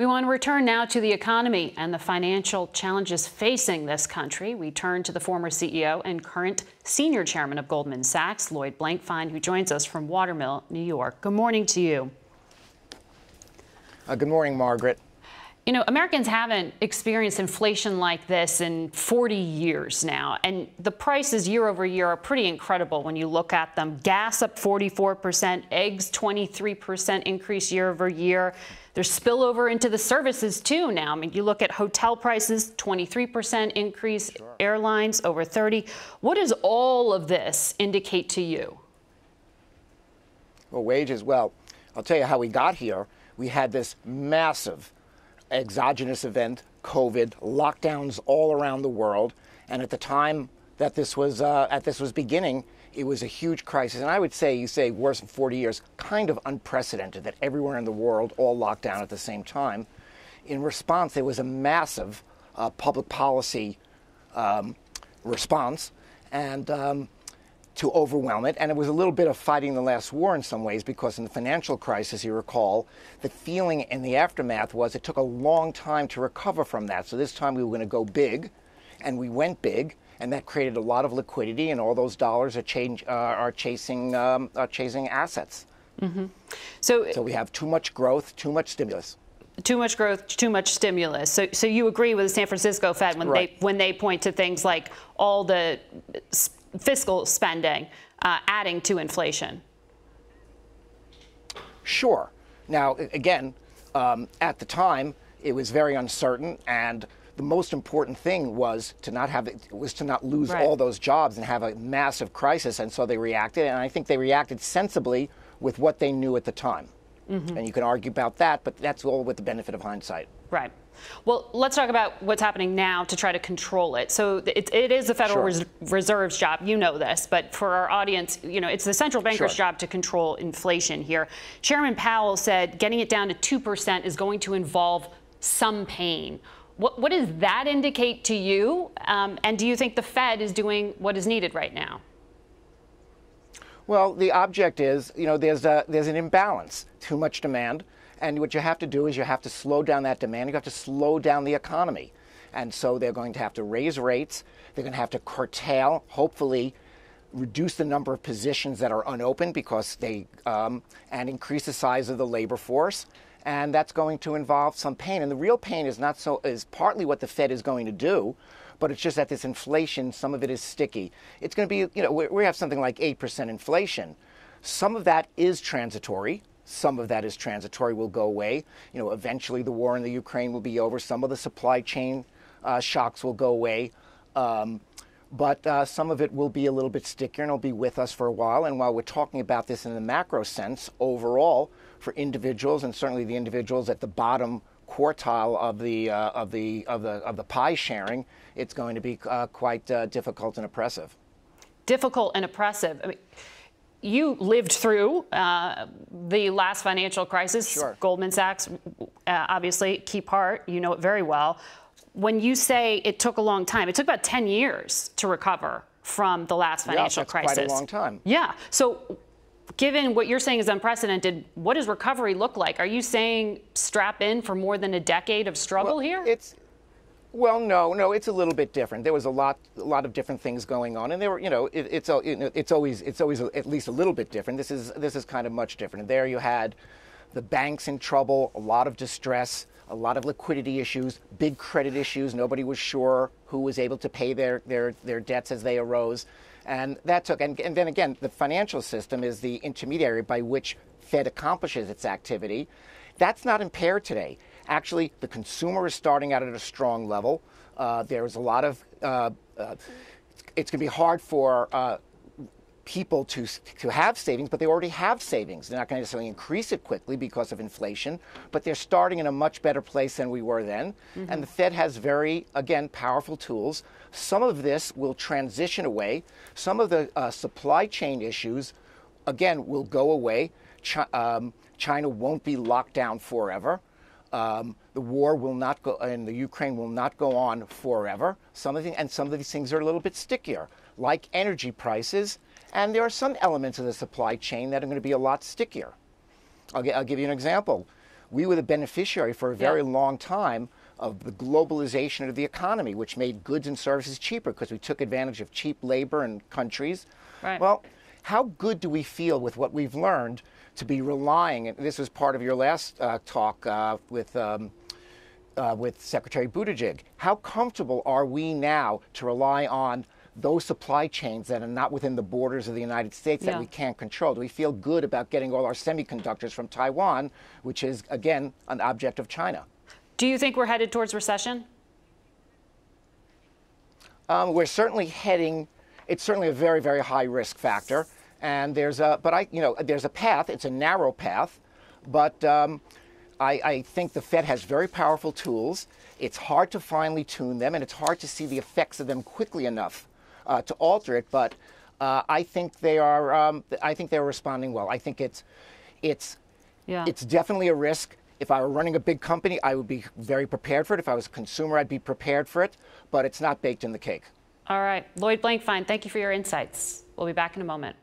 We want to return now to the economy and the financial challenges facing this country. We turn to the former CEO and current senior chairman of Goldman Sachs, Lloyd Blankfein, who joins us from Water Mill, New York. Good morning to you. Uh, good morning, Margaret. You know, Americans haven't experienced inflation like this in 40 years now. And the prices year over year are pretty incredible when you look at them. Gas up 44%, eggs 23% increase year over year. There's spillover into the services too now. I mean, you look at hotel prices, 23% increase, sure. airlines over 30. What does all of this indicate to you? Well, wages, well, I'll tell you how we got here. We had this massive exogenous event, COVID, lockdowns all around the world. And at the time that this was, uh, at this was beginning, it was a huge crisis. And I would say, you say worse than 40 years, kind of unprecedented that everywhere in the world all locked down at the same time. In response, there was a massive uh, public policy um, response. And um, to overwhelm it. And it was a little bit of fighting the last war in some ways because in the financial crisis, you recall, the feeling in the aftermath was it took a long time to recover from that. So this time we were going to go big, and we went big. And that created a lot of liquidity, and all those dollars are, change, uh, are chasing um, are chasing assets. Mm-hmm. So, so we have too much growth, too much stimulus too much growth, too much stimulus. So, so you agree with the San Francisco Fed when right. they when they point to things like all the fiscal spending uh, adding to inflation? Sure. Now, again, um, at the time, it was very uncertain, and the most important thing was to not have it, was to not lose right. all those jobs and have a massive crisis. And so they reacted, and I think they reacted sensibly with what they knew at the time. Mm-hmm. And you can argue about that, but that's all with the benefit of hindsight. Right. Well, let's talk about what's happening now to try to control it. So it, it is the Federal sure. Res- Reserve's job. You know this, but for our audience, you know, it's the central banker's sure. job to control inflation here. Chairman Powell said getting it down to 2% is going to involve some pain. What, what does that indicate to you? Um, and do you think the Fed is doing what is needed right now? Well, the object is, you know, there's, a, there's an imbalance, too much demand and what you have to do is you have to slow down that demand. You have to slow down the economy. And so they're going to have to raise rates. They're going to have to curtail, hopefully, reduce the number of positions that are unopened because they, um, and increase the size of the labor force. And that's going to involve some pain. And the real pain is not so, is partly what the Fed is going to do, but it's just that this inflation, some of it is sticky. It's going to be, you know, we have something like 8% inflation. Some of that is transitory. Some of that is transitory, will go away. You know, eventually the war in the Ukraine will be over. Some of the supply chain uh, shocks will go away. Um, but uh, some of it will be a little bit stickier and it'll be with us for a while. And while we're talking about this in the macro sense, overall, for individuals and certainly the individuals at the bottom quartile of the uh, of the of the of the pie sharing, it's going to be uh, quite uh, difficult and oppressive. Difficult and oppressive. I mean, you lived through uh, the last financial crisis. Sure. Goldman Sachs, uh, obviously, key part. You know it very well. When you say it took a long time, it took about 10 years to recover from the last financial yeah, that's crisis. Quite a long time. Yeah. So, given what you're saying is unprecedented, what does recovery look like? Are you saying strap in for more than a decade of struggle well, here? It's well, no, no, it's a little bit different. There was a lot, a lot of different things going on, and there were, you know, it, it's it's always it's always at least a little bit different. This is this is kind of much different. And There you had the banks in trouble, a lot of distress, a lot of liquidity issues, big credit issues. Nobody was sure who was able to pay their their their debts as they arose, and that took. And, and then again, the financial system is the intermediary by which Fed accomplishes its activity. That's not impaired today. Actually, the consumer is starting out at a strong level. Uh, there's a lot of, uh, uh, it's going to be hard for uh, people to, to have savings, but they already have savings. They're not going to necessarily increase it quickly because of inflation, but they're starting in a much better place than we were then. Mm-hmm. And the Fed has very, again, powerful tools. Some of this will transition away. Some of the uh, supply chain issues, again, will go away. Ch- um, China won't be locked down forever. Um, the war will not go, and the Ukraine will not go on forever. Some of the, and some of these things are a little bit stickier, like energy prices. And there are some elements of the supply chain that are going to be a lot stickier. I'll, I'll give you an example. we were the beneficiary for a very Yeah. long time of the globalization of the economy, which made goods and services cheaper because we took advantage of cheap labor in countries. Right. Well, how good do we feel with what we've learned to be relying? And this was part of your last uh, talk uh, with. Um, uh, with Secretary Buttigieg. How comfortable are we now to rely on those supply chains that are not within the borders of the United States Yeah. that we can't control? Do we feel good about getting all our semiconductors from Taiwan, which is, again, an object of China? Do you think we're headed towards recession? Um, we're certainly heading. It's certainly a very, very high risk factor, and there's a. But I, you know, there's a path. It's a narrow path, but um, I, I think the Fed has very powerful tools. It's hard to finely tune them, and it's hard to see the effects of them quickly enough uh, to alter it. But uh, I think they are. Um, I think they're responding well. I think it's, it's, Yeah. it's definitely a risk. If I were running a big company, I would be very prepared for it. If I was a consumer, I'd be prepared for it. But it's not baked in the cake. All right. Lloyd Blankfein, thank you for your insights. We'll be back in a moment.